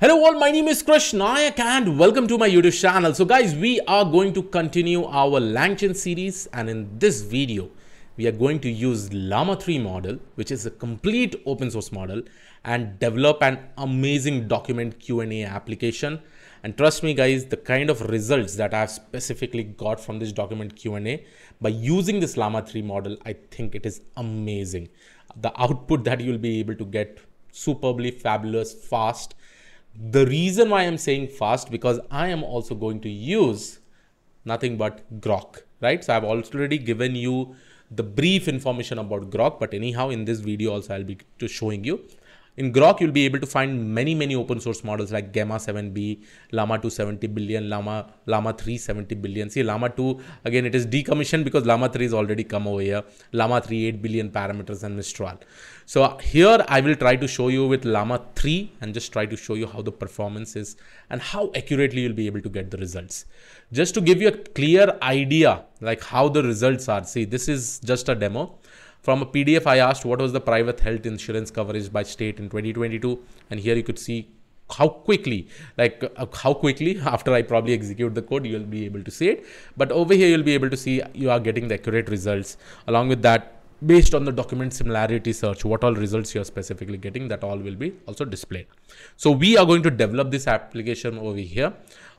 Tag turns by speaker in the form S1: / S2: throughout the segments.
S1: Hello all, my name is Krish Naik and welcome to my YouTube channel. So guys, we are going to continue our LangChain series and in this video, we are going to use Llama 3 model, which is a complete open source model and develop an amazing document Q&A application. And trust me guys, the kind of results that I've specifically got from this document Q&A by using this Llama 3 model, I think it is amazing. The output that you'll be able to get superbly fabulous, fast. The reason why I'm saying fast because I am also going to use nothing but Groq, right? So I've already given you the brief information about Groq, but anyhow, in this video also I'll be showing you in Groq, you'll be able to find many, many open source models like Gemma 7b, Llama 2 70 billion, Llama, Llama 3 70 billion. See, Llama 2, again, it is decommissioned because Llama 3 is already come over here. Llama 3, 8 billion parameters and Mistral. So here I will try to show you with Llama 3 and just try to show you how the performance is and how accurately you'll be able to get the results. Just to give you a clear idea, like how the results are. See, this is just a demo. From a PDF, I asked what was the private health insurance coverage by state in 2022. And here you could see how quickly, like uh, how quickly after I probably execute the code, you'll be able to see it. But over here, you'll be able to see you are getting the accurate results. Along with that, based on the document similarity search, what all results you're specifically getting, that all will be also displayed. So we are going to develop this application over here.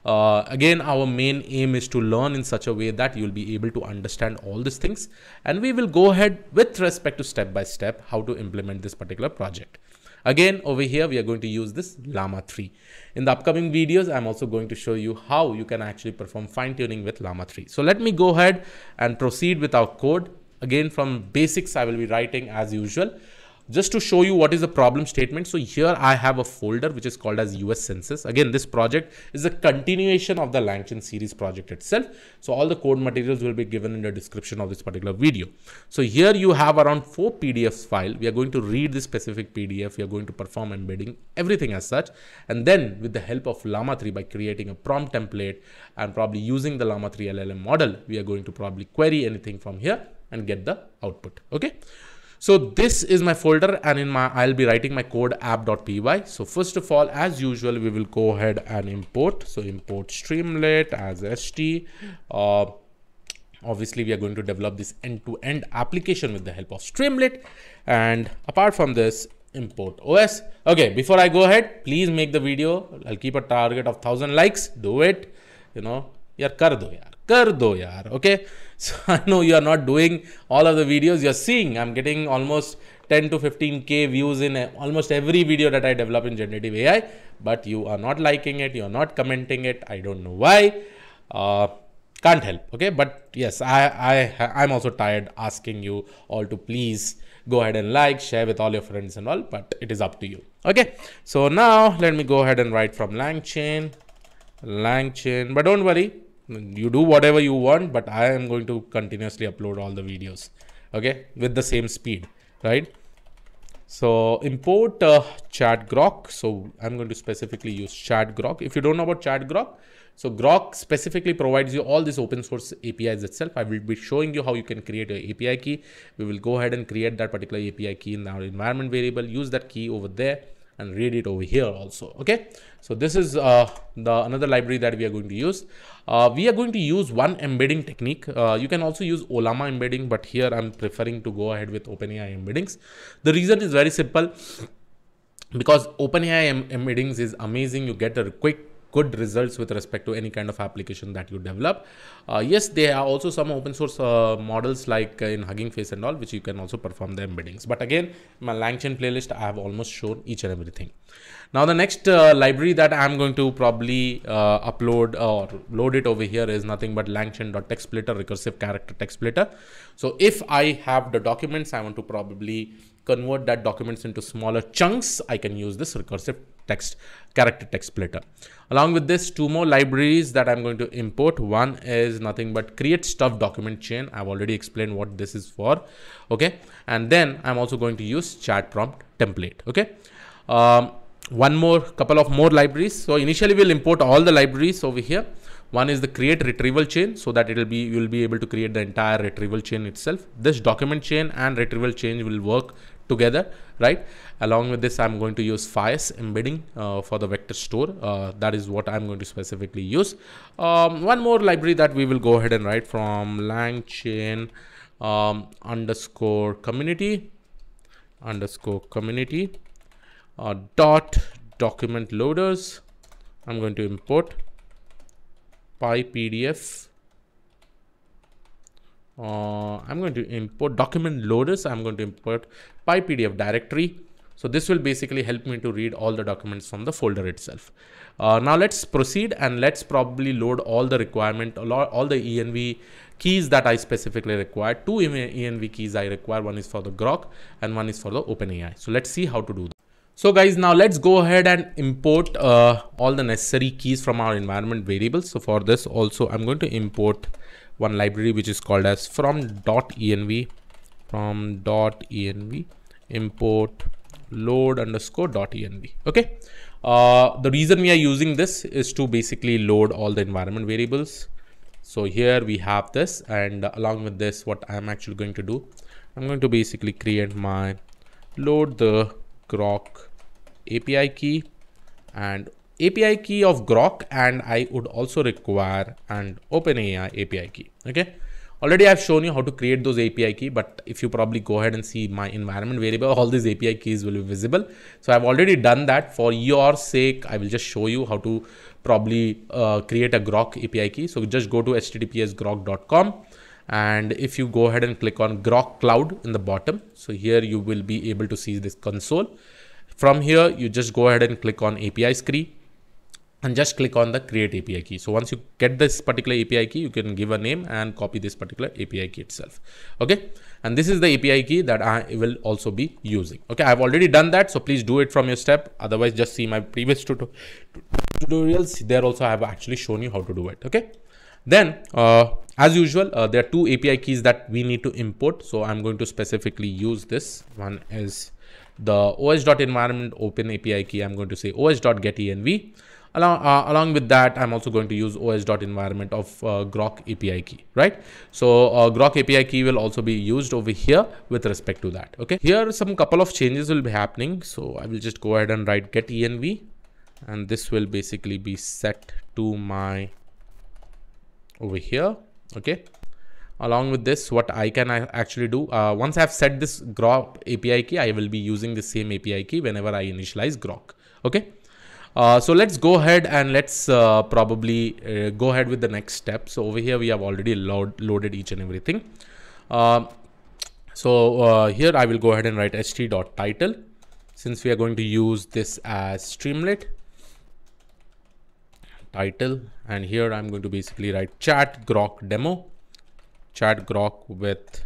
S1: Uh, again, our main aim is to learn in such a way that you'll be able to understand all these things. And we will go ahead with respect to step by step how to implement this particular project. Again, over here, we are going to use this Llama 3. In the upcoming videos, I'm also going to show you how you can actually perform fine tuning with Llama 3. So let me go ahead and proceed with our code. Again, from basics, I will be writing as usual just to show you what is the problem statement. So here I have a folder which is called as US Census. Again, this project is a continuation of the LangChain series project itself. So all the code materials will be given in the description of this particular video. So here you have around four PDFs file. We are going to read this specific PDF. We are going to perform embedding everything as such. And then with the help of Llama 3 by creating a prompt template and probably using the Llama 3 LLM model, we are going to probably query anything from here and get the output. Okay. So this is my folder and in my, I'll be writing my code app.py. So first of all, as usual, we will go ahead and import. So import Streamlit as ST. Uh, obviously we are going to develop this end-to-end -end application with the help of Streamlit. And apart from this, import OS. Okay, before I go ahead, please make the video. I'll keep a target of 1000 likes. Do it. You know, yaar kar do yaar. Kar do yaar. Okay. So I know you are not doing all of the videos you're seeing. I'm getting almost 10 to 15k views in almost every video that I develop in generative AI, but you are not liking it, you're not commenting it. I don't know why. Uh, can't help. Okay, but yes, I I I'm also tired asking you all to please go ahead and like, share with all your friends and all, but it is up to you. Okay, so now let me go ahead and write from LangChain, LangChain, but don't worry, you do whatever you want but i am going to continuously upload all the videos okay with the same speed right? So import uh, chat Groq. So i'm going to specifically use chat Groq. If you don't know about chat Groq so Groq specifically provides you all these open source apis itself. I will be showing you how you can create an api key. We will go ahead and create that particular api key in our environment variable. Use that key over there and read it over here also okay? So this is uh, the another library that we are going to use. Uh, we are going to use one embedding technique. Uh, you can also use Ollama embedding but here i'm preferring to go ahead with openai embeddings. The reason is very simple. Because openai em embeddings is amazing. You get a quick good results with respect to any kind of application that you develop. Uh, yes, there are also some open source uh, models like uh, in Hugging Face and all, which you can also perform the embeddings. But again, my LangChain playlist, I have almost shown each and everything. Now, the next uh, library that I'm going to probably uh, upload or load it over here is nothing but langchain.textsplitter recursive character text splitter. So if I have the documents, I want to probably convert that documents into smaller chunks, I can use this recursive text character text splitter. Along with this, two more libraries that I'm going to import. One is nothing but create stuff document chain. I've already explained what this is for. Okay. And then I'm also going to use chat prompt template. Okay. Um, one more couple of more libraries. So initially we'll import all the libraries over here. One is the create retrieval chain so that it will be you will be able to create the entire retrieval chain itself. This document chain and retrieval chain will work together, right? Along with this, I'm going to use FAISS embedding uh, for the vector store. Uh, that is what I'm going to specifically use. Um, one more library that we will go ahead and write from LangChain um, underscore community underscore community uh, dot document loaders. I'm going to import PyPDF uh, I'm going to import document loaders. I'm going to import PyPDF directory. So this will basically help me to read all the documents from the folder itself. Uh, now let's proceed and let's probably load all the requirement, all the env keys that I specifically require. Two env keys I require. One is for the Groq and one is for the OpenAI. So let's see how to do that. So guys, now let's go ahead and import uh, all the necessary keys from our environment variables. So for this also, I'm going to import one library which is called as from dot .env from dot .env import load underscore dot .env. Okay? Uh, the reason we are using this is to basically load all the environment variables. So here we have this and along with this what I'm actually going to do I'm going to basically create my load the Groq API key and API key of Groq and I would also require an OpenAI API key. Okay. Already I've shown you how to create those API key, but if you probably go ahead and see my environment variable, all these API keys will be visible. So I've already done that for your sake. I will just show you how to probably uh, create a Groq API key. So just go to https groq.com and if you go ahead and click on Groq Cloud in the bottom, so here you will be able to see this console. From here, you just go ahead and click on API screen and just click on the create API key. So once you get this particular API key, you can give a name and copy this particular API key itself. Okay. And this is the API key that I will also be using. Okay. I've already done that. So please do it from your step. Otherwise just see my previous tutorials. There also I have actually shown you how to do it. Okay. Then uh, as usual, uh, there are two API keys that we need to import. So I'm going to specifically use this. One is the os.environment open API key. I'm going to say os.getenv Along, uh, along with that, I'm also going to use os.environment of uh, Groq API key, right? So uh, Groq API key will also be used over here with respect to that. Okay, here some couple of changes will be happening. So I will just go ahead and write get env and this will basically be set to my over here. Okay, along with this what i can actually do uh, once i've set this Groq api key i will be using the same api key whenever i initialize Groq okay uh, so let's go ahead and let's uh, probably uh, go ahead with the next step. So over here we have already load, loaded each and everything. Uh, so uh, here I will go ahead and write st.title since we are going to use this as Streamlit title and here I'm going to basically write chat Groq demo. Chat Groq with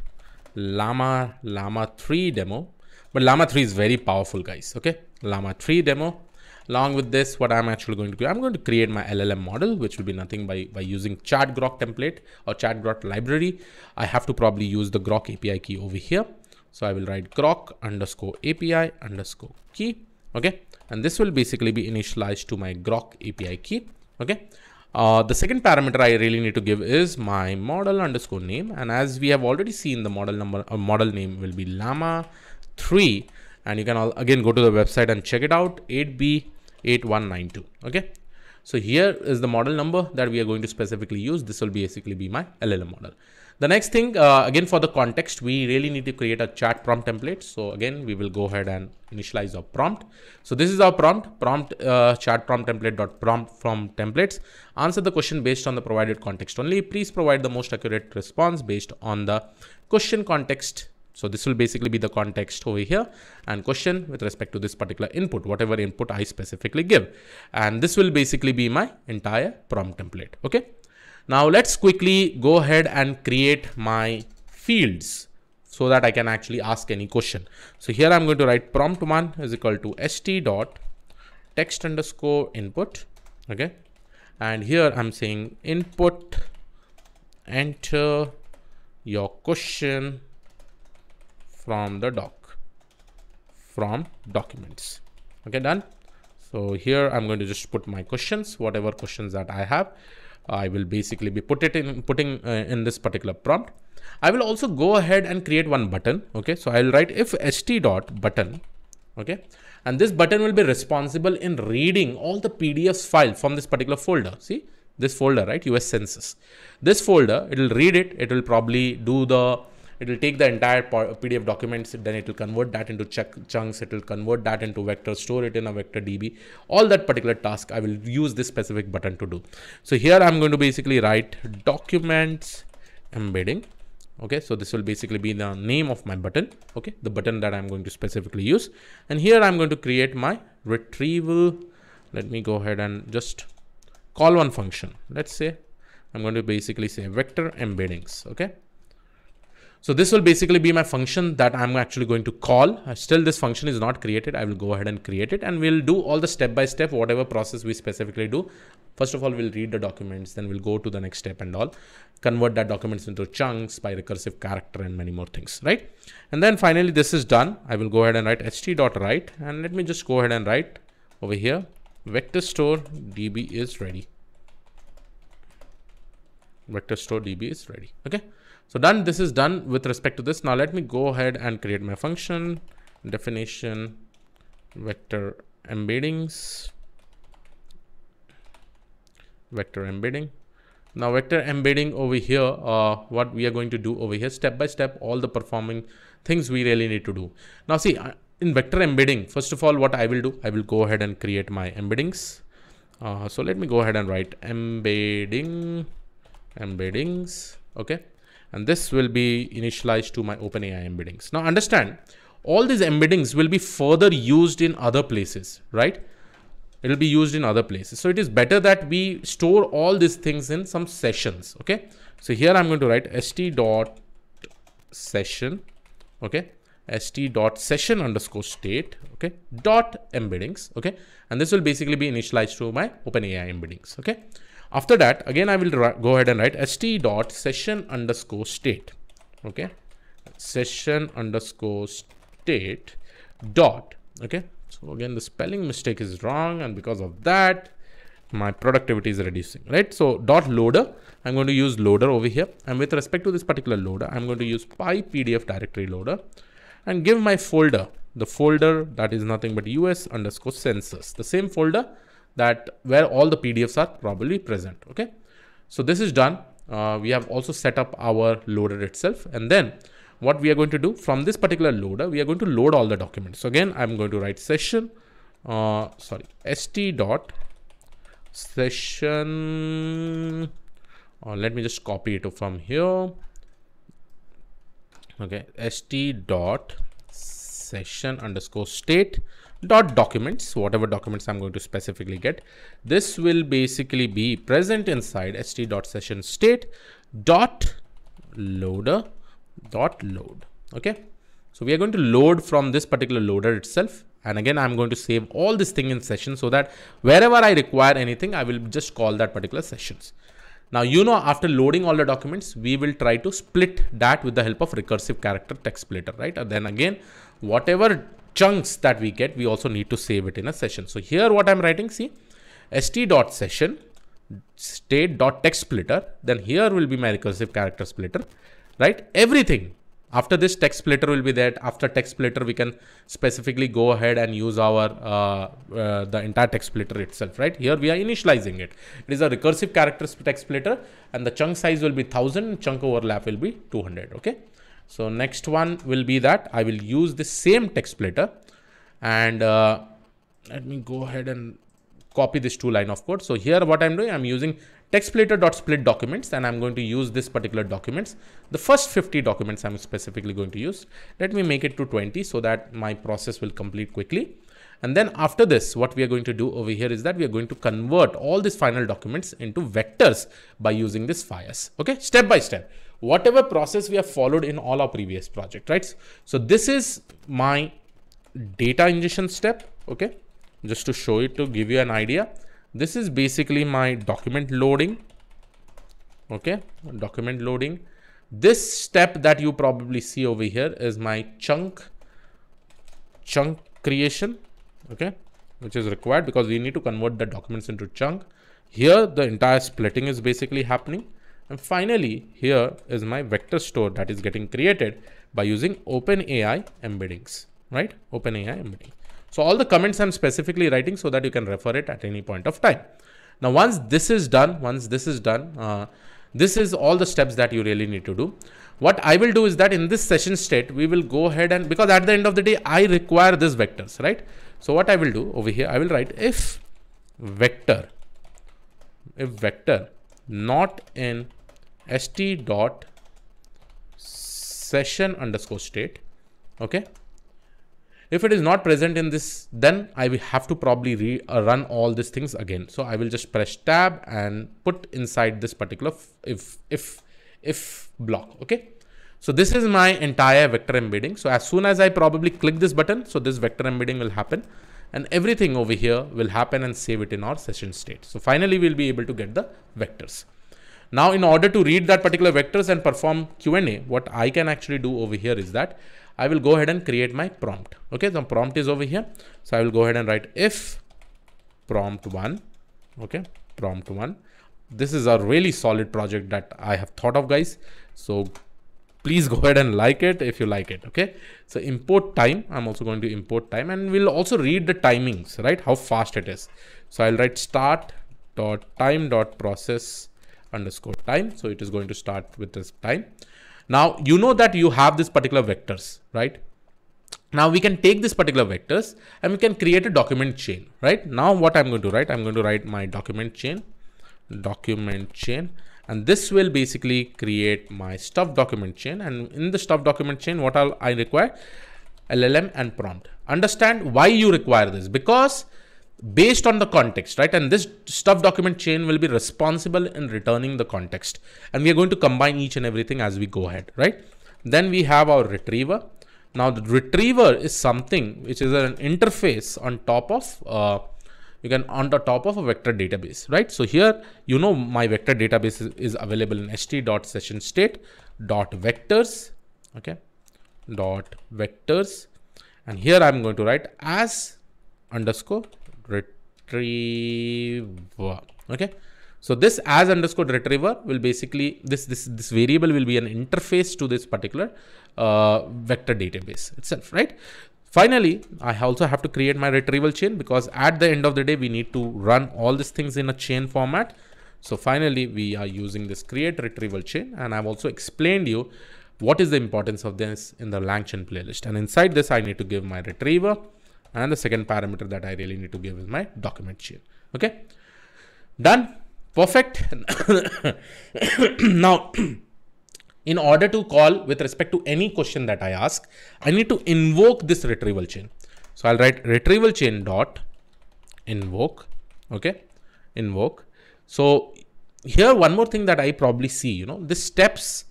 S1: llama llama 3 demo. But llama 3 is very powerful guys okay? Llama 3 demo Along with this, what I'm actually going to do, I'm going to create my LLM model, which will be nothing by, by using chat Groq template or chat Groq library. I have to probably use the Groq API key over here. So I will write Groq underscore API underscore key. Okay. And this will basically be initialized to my Groq API key. Okay. Uh, the second parameter I really need to give is my model underscore name. And as we have already seen, the model number or uh, model name will be llama 3. And you can all, again go to the website and check it out 8B 8192 okay? So here is the model number that we are going to specifically use. This will basically be my llm model. The next thing uh, again for the context we really need to create a chat prompt template. So again we will go ahead and initialize our prompt. So this is our prompt prompt uh, chat prompt template dot prompt from templates. Answer the question based on the provided context only. Please provide the most accurate response based on the question context so this will basically be the context over here and question with respect to this particular input, whatever input I specifically give. And this will basically be my entire prompt template. Okay. Now let's quickly go ahead and create my fields so that I can actually ask any question. So here I'm going to write prompt one is equal to st dot text underscore input. Okay. And here I'm saying input, enter your question from the doc from documents okay done so here i'm going to just put my questions whatever questions that i have I will basically be put it in putting uh, in this particular prompt. I will also go ahead and create one button. Okay, so I'll write if st dot button. Okay, and this button will be responsible in reading all the PDFs file from this particular folder. See this folder, right? US Census. This folder, it will read it. It will probably do the it will take the entire PDF documents, then it will convert that into chunks, it will convert that into vector, store it in a vector DB. All that particular task, I will use this specific button to do. So here I'm going to basically write documents embedding. Okay, so this will basically be the name of my button. Okay, the button that I'm going to specifically use. And here I'm going to create my retrieval. Let me go ahead and just call one function. Let's say I'm going to basically say vector embeddings. Okay. So this will basically be my function that I'm actually going to call. Uh, still this function is not created. I will go ahead and create it and we'll do all the step by step, whatever process we specifically do. First of all, we'll read the documents, then we'll go to the next step and all, convert that documents into chunks by recursive character and many more things, right? And then finally, this is done. I will go ahead and write st.write and let me just go ahead and write over here, vector store db is ready. Vector store db is ready, okay? So done, this is done with respect to this. Now let me go ahead and create my function definition vector embeddings. Vector embedding. Now vector embedding over here uh, what we are going to do over here step by step all the performing things we really need to do. Now see uh, in vector embedding first of all what i will do i will go ahead and create my embeddings. Uh, so let me go ahead and write embedding embeddings okay and this will be initialized to my OpenAI embeddings. Now understand, all these embeddings will be further used in other places, right? It will be used in other places. So it is better that we store all these things in some sessions, okay? So here I'm going to write st dot session, okay? st dot session underscore state, okay? Dot embeddings, okay? And this will basically be initialized to my OpenAI embeddings, okay? After that, again, I will go ahead and write st dot session underscore state. Okay. Session underscore state dot. Okay. So again, the spelling mistake is wrong. And because of that, my productivity is reducing, right? So dot loader, I'm going to use loader over here. And with respect to this particular loader, I'm going to use py_pdf directory loader and give my folder, the folder that is nothing but us underscore census, the same folder that where all the PDFs are probably present. Okay. So this is done. Uh, we have also set up our loader itself. And then what we are going to do from this particular loader, we are going to load all the documents. So again, I'm going to write session, uh, sorry, st dot session. Uh, let me just copy it from here. Okay, st dot session underscore state dot documents, whatever documents I'm going to specifically get. This will basically be present inside st dot session state dot loader dot load. Okay. So we are going to load from this particular loader itself. And again, I'm going to save all this thing in session so that wherever I require anything, I will just call that particular sessions. Now, you know, after loading all the documents, we will try to split that with the help of recursive character text splitter, right? And then again, whatever chunks that we get, we also need to save it in a session. So here what I'm writing, see, st.session state.text splitter, then here will be my recursive character splitter, right? Everything after this text splitter will be there. After text splitter, we can specifically go ahead and use our uh, uh, the entire text splitter itself, right? Here we are initializing it. It is a recursive character text splitter and the chunk size will be 1000, chunk overlap will be 200, okay? So next one will be that I will use the same text splitter and uh, let me go ahead and copy this two line of code. So here what I'm doing, I'm using text splitter dot split documents and I'm going to use this particular documents. The first 50 documents I'm specifically going to use. Let me make it to 20 so that my process will complete quickly. And then after this, what we are going to do over here is that we are going to convert all these final documents into vectors by using this FAISS. Okay, step by step whatever process we have followed in all our previous project, right? So this is my data ingestion step, okay? Just to show it to give you an idea. This is basically my document loading, okay? Document loading. This step that you probably see over here is my chunk, chunk creation, okay? Which is required because we need to convert the documents into chunk Here, the entire splitting is basically happening. And finally, here is my vector store that is getting created by using OpenAI embeddings, right? OpenAI embedding. So all the comments I'm specifically writing so that you can refer it at any point of time. Now, once this is done, once this is done, uh, this is all the steps that you really need to do. What I will do is that in this session state, we will go ahead and because at the end of the day, I require these vectors, right? So what I will do over here, I will write if vector, if vector not in st dot session underscore state, okay? If it is not present in this, then I will have to probably re, uh, run all these things again. So I will just press tab and put inside this particular if, if, if block. Okay. So this is my entire vector embedding. So as soon as I probably click this button, so this vector embedding will happen and everything over here will happen and save it in our session state. So finally, we'll be able to get the vectors. Now, in order to read that particular vectors and perform Q&A, what I can actually do over here is that I will go ahead and create my prompt. Okay, the prompt is over here. So I will go ahead and write if prompt one. Okay, prompt one. This is a really solid project that I have thought of, guys. So please go ahead and like it if you like it. Okay, so import time. I'm also going to import time, and we'll also read the timings, right? How fast it is. So I'll write start dot time dot process underscore time. So it is going to start with this time. Now you know that you have this particular vectors, right? Now we can take this particular vectors and we can create a document chain, right? Now what I'm going to write, I'm going to write my document chain, document chain, and this will basically create my stuff document chain. And in the stuff document chain, what I'll, I require LLM and prompt. Understand why you require this because based on the context, right? And this stuff document chain will be responsible in returning the context. And we are going to combine each and everything as we go ahead, right? Then we have our retriever. Now the retriever is something which is an interface on top of, uh, you can on the top of a vector database, right? So here, you know, my vector database is, available in st.session state dot vectors, okay, dot vectors. And here I'm going to write as underscore retriever. Okay? So this as underscore retriever will basically this this this variable will be an interface to this particular uh, vector database itself right? Finally i also have to create my retrieval chain because at the end of the day we need to run all these things in a chain format. So finally we are using this create retrieval chain and i've also explained you what is the importance of this in the langchain playlist. And inside this i need to give my retriever and the second parameter that I really need to give is my document chain. Okay, done. Perfect. now, in order to call with respect to any question that I ask, I need to invoke this retrieval chain. So I'll write retrieval chain dot invoke. Okay, invoke. So here one more thing that I probably see, you know, the steps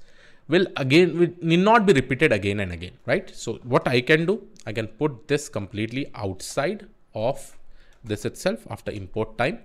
S1: will again will need not be repeated again and again, right? So what I can do, I can put this completely outside of this itself after import time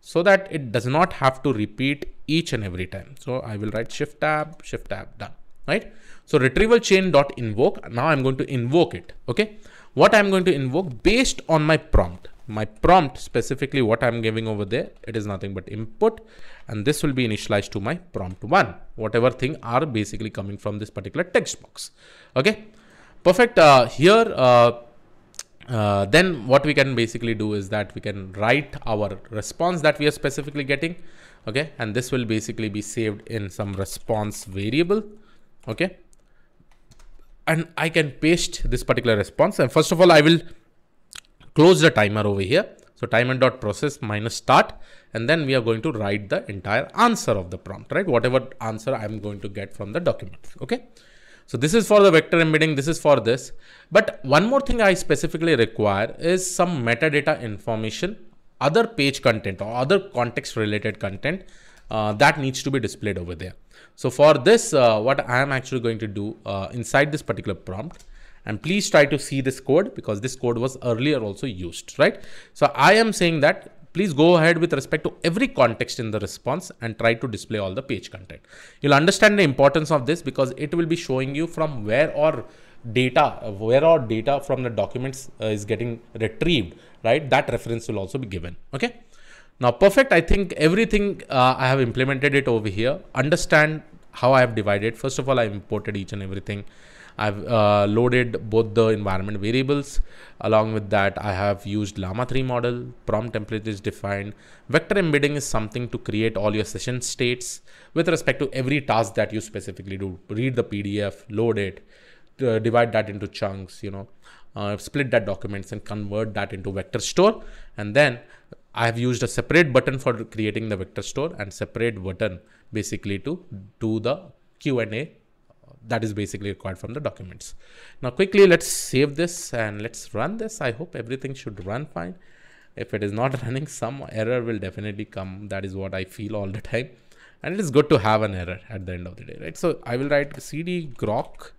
S1: so that it does not have to repeat each and every time. So I will write shift tab, shift tab, done, right? So retrieval chain dot invoke. Now I'm going to invoke it. Okay. What I'm going to invoke based on my prompt my prompt specifically what I'm giving over there it is nothing but input and this will be initialized to my prompt one. Whatever thing are basically coming from this particular text box. Okay? Perfect. Uh, here uh, uh, then what we can basically do is that we can write our response that we are specifically getting. Okay? And this will basically be saved in some response variable. Okay? And I can paste this particular response. And first of all I will close the timer over here. So timer dot process minus start and then we are going to write the entire answer of the prompt, right? Whatever answer I'm going to get from the document, okay? So this is for the vector embedding, this is for this. But one more thing I specifically require is some metadata information, other page content or other context related content uh, that needs to be displayed over there. So for this, uh, what I am actually going to do uh, inside this particular prompt, and please try to see this code because this code was earlier also used, right? So I am saying that please go ahead with respect to every context in the response and try to display all the page content. You'll understand the importance of this because it will be showing you from where or data, where or data from the documents uh, is getting retrieved, right? That reference will also be given, okay? Now, perfect. I think everything uh, I have implemented it over here. Understand how I have divided. First of all, I imported each and everything. I've uh, loaded both the environment variables. Along with that, I have used Llama 3 model. Prompt template is defined. Vector embedding is something to create all your session states with respect to every task that you specifically do. Read the PDF, load it, uh, divide that into chunks, you know, uh, split that documents and convert that into vector store. And then I have used a separate button for creating the vector store and separate button basically to do the Q&A that is basically required from the documents. Now quickly let's save this and let's run this. I hope everything should run fine. If it is not running, some error will definitely come. That is what I feel all the time. And it is good to have an error at the end of the day, right? So I will write cd groq,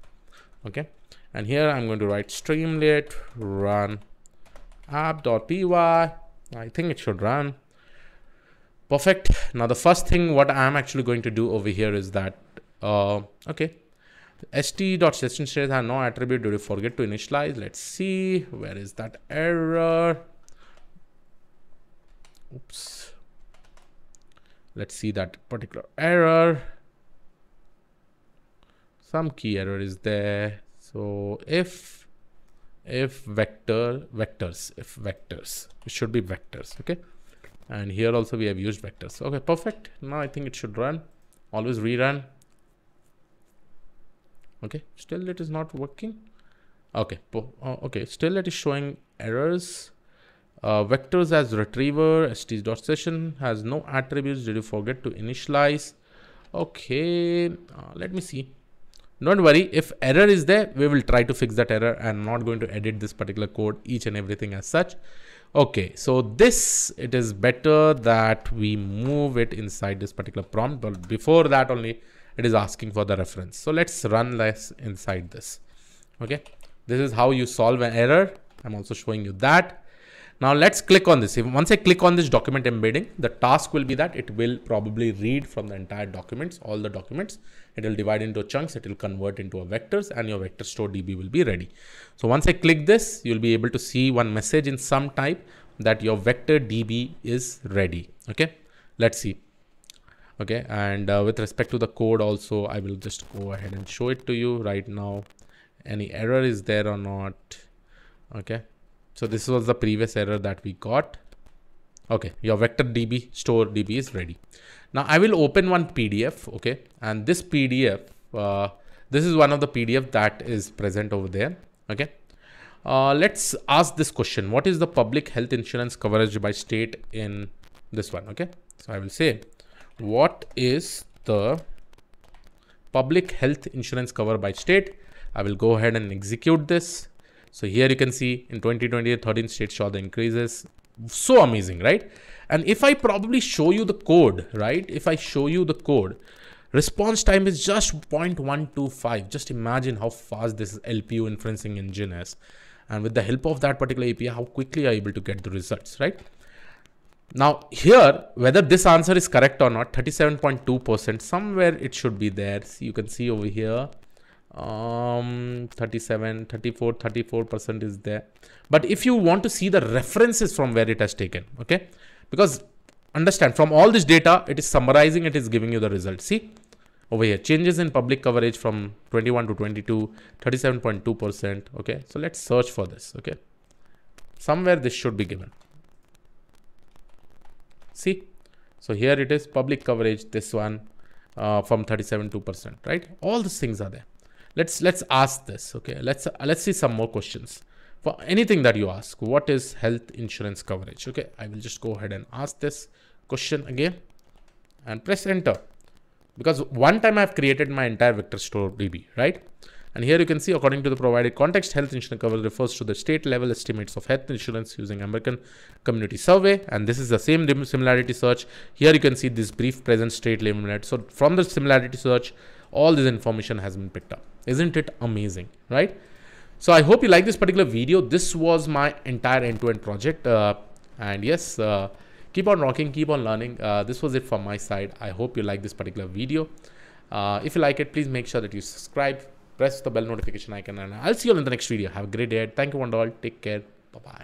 S1: okay? And here I'm going to write streamlit run app.py. I think it should run. Perfect. Now the first thing what I'm actually going to do over here is that, uh, okay, st.session state has no attribute. Did you forget to initialize? Let's see. Where is that error? Oops. Let's see that particular error. Some key error is there. So if if vector vectors if vectors it should be vectors okay and here also we have used vectors okay perfect now i think it should run always rerun okay. Still it is not working. Okay. Uh, okay. Still it is showing errors. Uh, vectors as retriever st.session has no attributes. Did you forget to initialize? Okay. Uh, let me see. Don't worry. If error is there we will try to fix that error. I'm not going to edit this particular code each and everything as such. Okay. So this it is better that we move it inside this particular prompt. But before that only it is asking for the reference. So let's run less inside this. Okay. This is how you solve an error. I'm also showing you that. Now let's click on this. If once I click on this document embedding, the task will be that it will probably read from the entire documents, all the documents. It will divide into chunks. It will convert into a vectors and your vector store DB will be ready. So once I click this, you'll be able to see one message in some type that your vector DB is ready. Okay. Let's see okay and uh, with respect to the code also i will just go ahead and show it to you right now. Any error is there or not? Okay so this was the previous error that we got. Okay your vector db store db is ready. Now i will open one pdf okay and this pdf uh, this is one of the pdf that is present over there okay. Uh, let's ask this question. What is the public health insurance coverage by state in this one okay? So i will say what is the public health insurance cover by state. I will go ahead and execute this. So here you can see in 2020, 13 states saw the increases. So amazing, right? And if I probably show you the code, right? If I show you the code, response time is just 0.125. Just imagine how fast this LPU inferencing engine is. And with the help of that particular API, how quickly are able to get the results, right? Now here, whether this answer is correct or not, 37.2%, somewhere it should be there. You can see over here, um, 37, 34, 34% is there. But if you want to see the references from where it has taken, okay? Because understand from all this data, it is summarizing, it is giving you the result. See over here, changes in public coverage from 21 to 22, 37.2%. Okay, so let's search for this. Okay, somewhere this should be given. See, so here it is public coverage, this one uh, from 37 percent, right? All these things are there. Let's let's ask this. Okay, let's uh, let's see some more questions. For anything that you ask, what is health insurance coverage? Okay, I will just go ahead and ask this question again and press enter because one time I've created my entire vector store DB, right? And here you can see, according to the provided context, health insurance coverage refers to the state level estimates of health insurance using American Community Survey. And this is the same similarity search. Here you can see this brief present state level. So from the similarity search, all this information has been picked up. Isn't it amazing, right? So I hope you like this particular video. This was my entire end-to-end -end project. Uh, and yes, uh, keep on rocking, keep on learning. Uh, this was it from my side. I hope you like this particular video. Uh, if you like it, please make sure that you subscribe press the bell notification icon and I'll see you all in the next video. Have a great day. Thank you and all. Take care. Bye-bye.